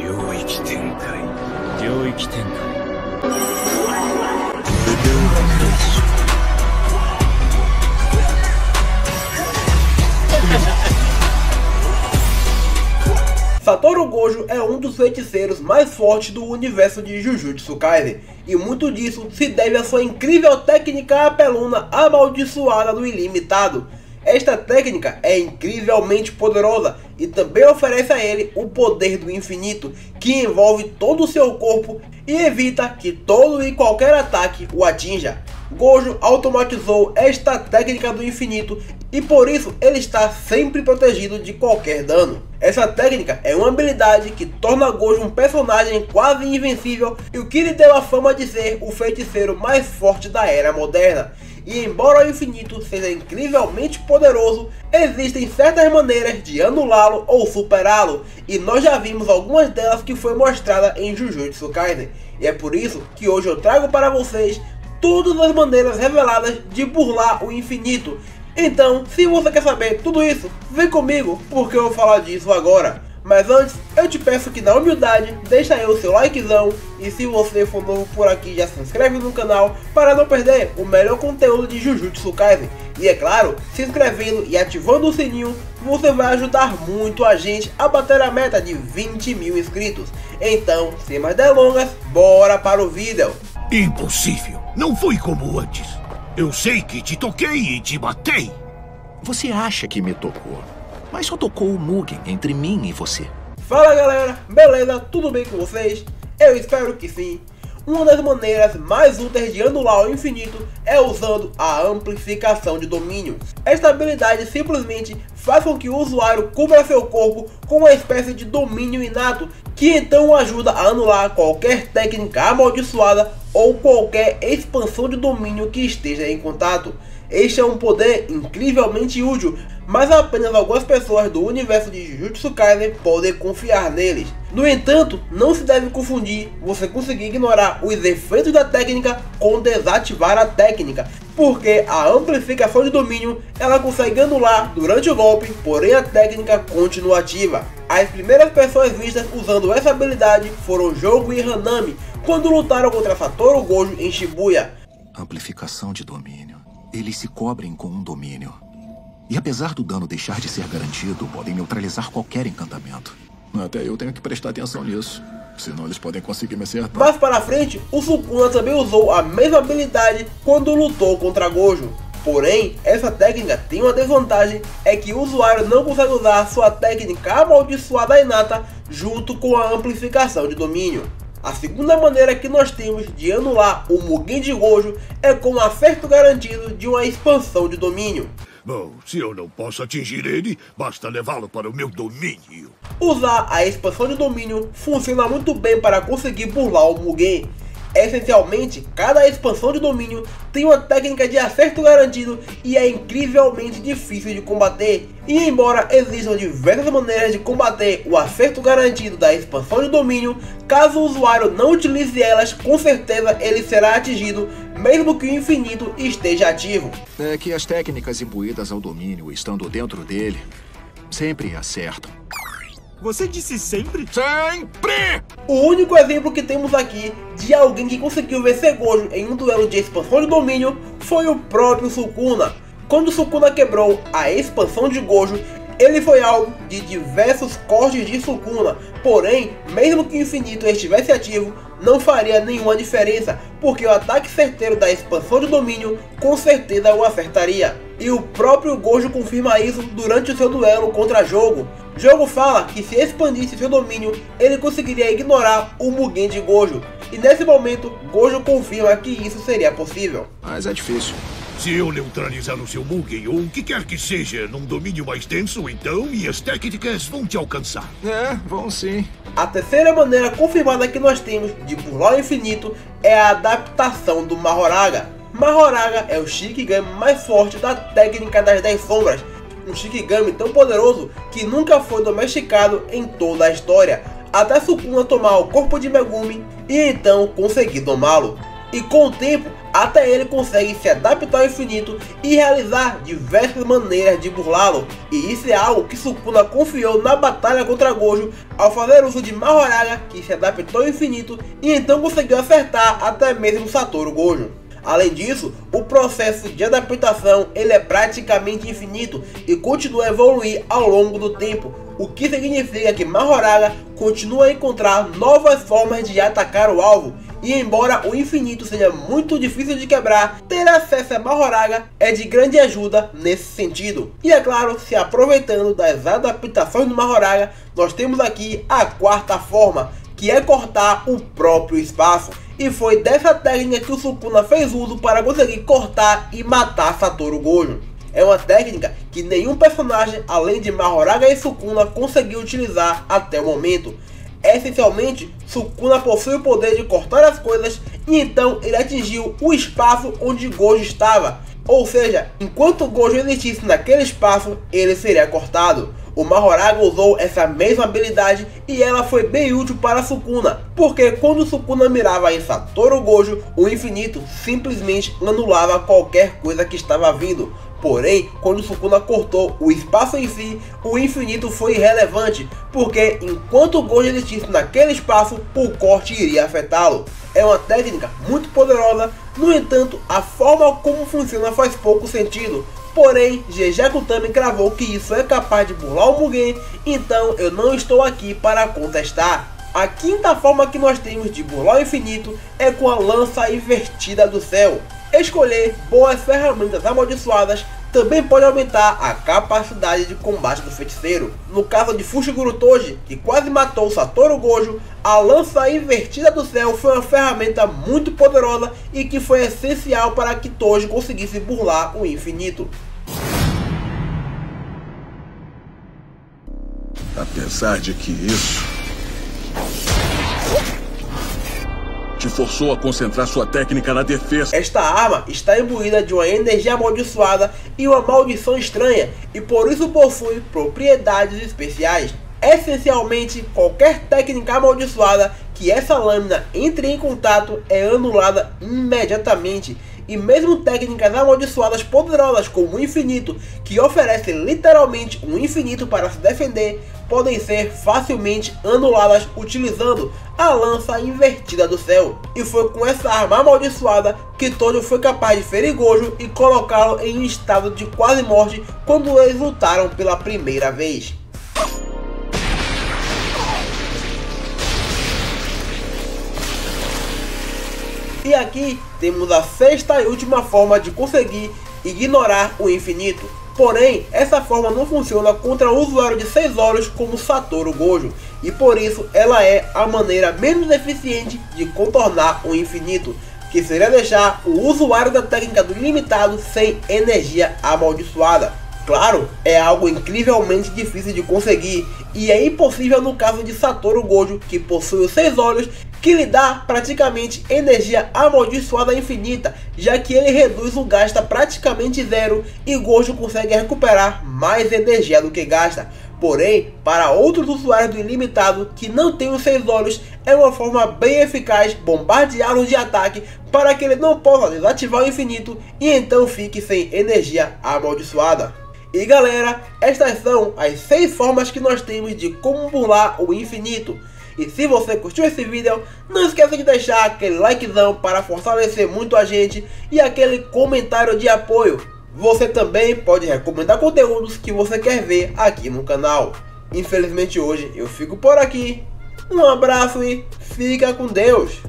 领域展开领域展开 Satoru Gojo é um dos feiticeiros mais fortes do universo de Jujutsu Kaisen, e muito disso se deve à sua incrível técnica apelona amaldiçoada do ilimitado. esta técnica é incrivelmente poderosa e também oferece a ele o poder do infinito, que envolve todo o seu corpo e evita que todo e qualquer ataque o atinja. Gojo automatizou esta técnica do infinito e por isso ele está sempre protegido de qualquer dano. Essa técnica é uma habilidade que torna Gojo um personagem quase invencível e o que lhe deu a fama de ser o feiticeiro mais forte da era moderna. E embora o infinito seja incrivelmente poderoso, existem certas maneiras de anulá-lo ou superá-lo, e nós já vimos algumas delas que foi mostrada em Jujutsu Kaisen. E é por isso que hoje eu trago para vocês todas as maneiras reveladas de burlar o infinito. Então, se você quer saber tudo isso, vem comigo, porque eu vou falar disso agora. Mas antes, eu te peço que na humildade, deixa aí o seu likezão e se você for novo por aqui, já se inscreve no canal para não perder o melhor conteúdo de Jujutsu Kaisen. E é claro, se inscrevendo e ativando o sininho, você vai ajudar muito a gente a bater a meta de 20 mil inscritos. Então, sem mais delongas, bora para o vídeo. Impossível. Não foi como antes. Eu sei que te toquei e te matei. Você acha que me tocou, mas só tocou o Mugen entre mim e você. Fala galera, beleza? Tudo bem com vocês? Eu espero que sim. Uma das maneiras mais úteis de anular o infinito é usando a amplificação de domínio. Esta habilidade simplesmente faz com que o usuário cubra seu corpo com uma espécie de domínio inato, que então ajuda a anular qualquer técnica amaldiçoada ou qualquer expansão de domínio que esteja em contato. Este é um poder incrivelmente útil, mas apenas algumas pessoas do universo de Jujutsu Kaisen podem confiar neles. No entanto, não se deve confundir você conseguir ignorar os efeitos da técnica com desativar a técnica, porque a amplificação de domínio ela consegue anular durante o golpe, porém a técnica continua ativa. As primeiras pessoas vistas usando essa habilidade foram Jogo e Hanami, quando lutaram contra Satoru Gojo em Shibuya. Amplificação de domínio. Eles se cobrem com um domínio. E apesar do dano deixar de ser garantido, podem neutralizar qualquer encantamento. Até eu tenho que prestar atenção nisso. Senão eles podem conseguir me acertar. Mais para frente, o Sukuna também usou a mesma habilidade quando lutou contra Gojo. Porém, essa técnica tem uma desvantagem, é que o usuário não consegue usar sua técnica amaldiçoada inata junto com a amplificação de domínio. A segunda maneira que nós temos de anular o Mugen de Gojo é com o acerto garantido de uma expansão de domínio. Bom, se eu não posso atingir ele, basta levá-lo para o meu domínio. Usar a expansão de domínio funciona muito bem para conseguir burlar o Mugen. Essencialmente, cada expansão de domínio tem uma técnica de acerto garantido e é incrivelmente difícil de combater. E embora existam diversas maneiras de combater o acerto garantido da expansão de domínio, caso o usuário não utilize elas, com certeza ele será atingido, mesmo que o infinito esteja ativo. É que as técnicas imbuídas ao domínio, estando dentro dele, sempre acertam. Você disse sempre? Sempre! O único exemplo que temos aqui de alguém que conseguiu vencer Gojo em um duelo de expansão de domínio foi o próprio Sukuna. Quando Sukuna quebrou a expansão de Gojo, ele foi alvo de diversos cortes de Sukuna, porém, mesmo que o infinito estivesse ativo, não faria nenhuma diferença, porque o ataque certeiro da expansão de domínio com certeza o acertaria. E o próprio Gojo confirma isso durante o seu duelo contra Jogo. Jogo fala que se expandisse seu domínio, ele conseguiria ignorar o Mugen de Gojo. E nesse momento, Gojo confirma que isso seria possível. Mas é difícil. Se eu neutralizar o seu Mugen ou o que quer que seja num domínio mais denso, então minhas técnicas vão te alcançar. É, vão sim. A terceira maneira confirmada que nós temos de burlar o infinito é a adaptação do Mahoraga. Mahoraga é o Shikigami mais forte da técnica das 10 sombras, um Shikigami tão poderoso que nunca foi domesticado em toda a história, até Sukuna tomar o corpo de Megumi e então conseguir domá-lo. E com o tempo, até ele consegue se adaptar ao infinito e realizar diversas maneiras de burlá-lo. E isso é algo que Sukuna confiou na batalha contra Gojo ao fazer uso de Mahoraga, que se adaptou ao infinito e então conseguiu acertar até mesmo Satoru Gojo. Além disso, o processo de adaptação ele é praticamente infinito e continua a evoluir ao longo do tempo, o que significa que Mahoraga continua a encontrar novas formas de atacar o alvo, e embora o infinito seja muito difícil de quebrar, ter acesso a Mahoraga é de grande ajuda nesse sentido. E é claro, se aproveitando das adaptações do Mahoraga, nós temos aqui a quarta forma, que é cortar o próprio espaço. E foi dessa técnica que o Sukuna fez uso para conseguir cortar e matar Satoru Gojo. É uma técnica que nenhum personagem além de Mahoraga e Sukuna conseguiu utilizar até o momento. Essencialmente, Sukuna possui o poder de cortar as coisas e então ele atingiu o espaço onde Gojo estava. Ou seja, enquanto Gojo existisse naquele espaço, ele seria cortado. O Mahoraga usou essa mesma habilidade e ela foi bem útil para Sukuna, porque quando Sukuna mirava em Satoru Gojo, o infinito simplesmente anulava qualquer coisa que estava vindo. Porém, quando Sukuna cortou o espaço em si, o infinito foi irrelevante, porque enquanto Gojo existisse naquele espaço, o corte iria afetá-lo. É uma técnica muito poderosa, no entanto, a forma como funciona faz pouco sentido, Porém, GG Kutami cravou que isso é capaz de burlar o Mugen, então eu não estou aqui para contestar. A quinta forma que nós temos de burlar o infinito é com a lança invertida do céu. Escolher boas ferramentas amaldiçoadas também pode aumentar a capacidade de combate do feiticeiro. No caso de Fushiguro Toji, que quase matou Satoru Gojo, a lança invertida do céu foi uma ferramenta muito poderosa e que foi essencial para que Toji conseguisse burlar o infinito. Apesar de que isso te forçou a concentrar sua técnica na defesa. Esta arma está imbuída de uma energia amaldiçoada e uma maldição estranha, e por isso possui propriedades especiais. Essencialmente, qualquer técnica amaldiçoada que essa lâmina entre em contato é anulada imediatamente. E mesmo técnicas amaldiçoadas poderosas como o infinito, que oferecem literalmente um infinito para se defender, podem ser facilmente anuladas utilizando a lança invertida do céu. E foi com essa arma amaldiçoada que Tojo foi capaz de ferir Gojo e colocá-lo em um estado de quase morte quando eles lutaram pela primeira vez. E aqui temos a sexta e última forma de conseguir ignorar o infinito. Porém, essa forma não funciona contra o usuário de 6 olhos como Satoru Gojo, e por isso ela é a maneira menos eficiente de contornar o infinito, que seria deixar o usuário da técnica do ilimitado sem energia amaldiçoada. Claro, é algo incrivelmente difícil de conseguir e é impossível no caso de Satoru Gojo, que possui os seis olhos, que lhe dá praticamente energia amaldiçoada infinita, já que ele reduz o gasta praticamente zero e Gojo consegue recuperar mais energia do que gasta. Porém, para outros usuários do ilimitado que não têm os seis olhos, é uma forma bem eficaz bombardeá-los de ataque para que ele não possa desativar o infinito e então fique sem energia amaldiçoada. E galera, estas são as 6 formas que nós temos de como burlar o infinito. E se você curtiu esse vídeo, não esqueça de deixar aquele likezão para fortalecer muito a gente e aquele comentário de apoio. Você também pode recomendar conteúdos que você quer ver aqui no canal. Infelizmente hoje eu fico por aqui. Um abraço e fica com Deus!